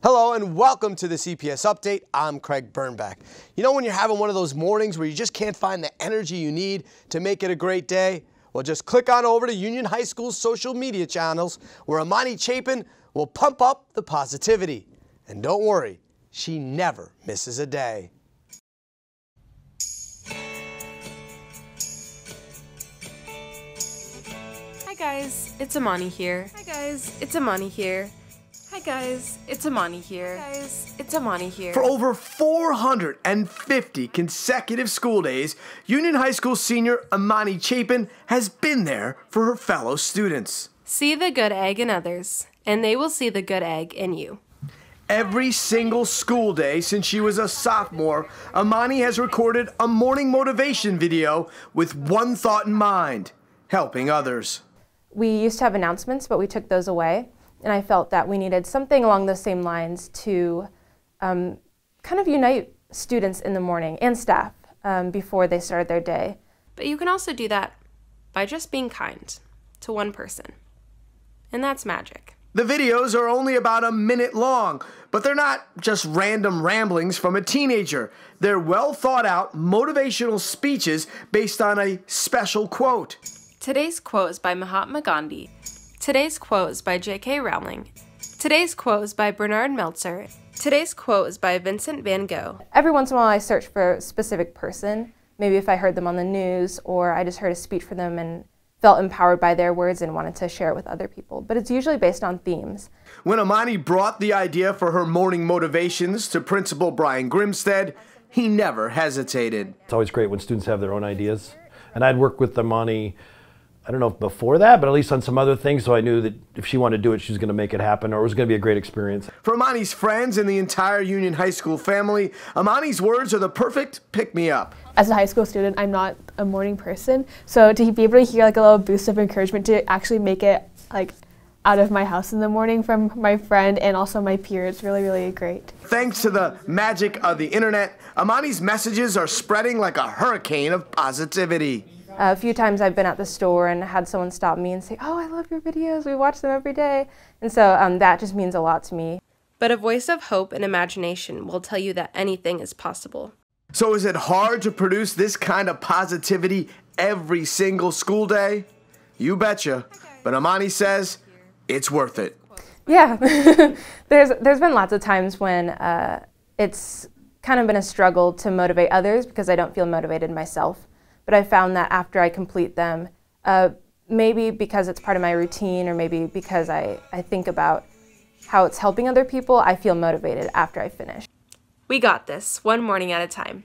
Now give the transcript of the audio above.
Hello and welcome to the EPS Update. I'm Craig Burnback. You know when you're having one of those mornings where you just can't find the energy you need to make it a great day? Well, just click on over to Union High School's social media channels where Imani Chapin will pump up the positivity. And don't worry, she never misses a day. Hi guys, it's Imani here. Hi guys, it's Imani here. Hi guys, it's Imani here. Hi guys, it's Imani here. For over 450 consecutive school days, Union High School senior Imani Chapin has been there for her fellow students. See the good egg in others, and they will see the good egg in you. Every single school day since she was a sophomore, Imani has recorded a morning motivation video with one thought in mind helping others. We used to have announcements, but we took those away. And I felt that we needed something along those same lines to um, kind of unite students in the morning and staff um, before they started their day. But you can also do that by just being kind to one person. And that's magic. The videos are only about a minute long, but they're not just random ramblings from a teenager. They're well thought out motivational speeches based on a special quote. Today's quote is by Mahatma Gandhi. Today's quote is by J.K. Rowling. Today's quote is by Bernard Meltzer. Today's quote is by Vincent van Gogh. Every once in a while, I search for a specific person. Maybe if I heard them on the news or I just heard a speech from them and felt empowered by their words and wanted to share it with other people. But it's usually based on themes. When Imani brought the idea for her morning motivations to Principal Brian Grimstead, he never hesitated. It's always great when students have their own ideas. And I'd work with Imani I don't know if before that, but at least on some other things. So I knew that if she wanted to do it, she was going to make it happen, or it was going to be a great experience. For Imani's friends and the entire Union High School family, Imani's words are the perfect pick me up. As a high school student, I'm not a morning person, so to be able to hear like a little boost of encouragement to actually make it like out of my house in the morning from my friend and also my peers really really great. Thanks to the magic of the internet, Imani's messages are spreading like a hurricane of positivity a few times I've been at the store and had someone stop me and say, Oh, I love your videos. We watch them every day. And so um, that just means a lot to me. But a voice of hope and imagination will tell you that anything is possible. So, is it hard to produce this kind of positivity every single school day? You betcha. But Imani says it's worth it. Yeah, there's there's been lots of times when uh, it's kind of been a struggle to motivate others because I don't feel motivated myself but I found that after I complete them, uh, maybe because it's part of my routine or maybe because I, I think about how it's helping other people, I feel motivated after I finish. We got this, one morning at a time.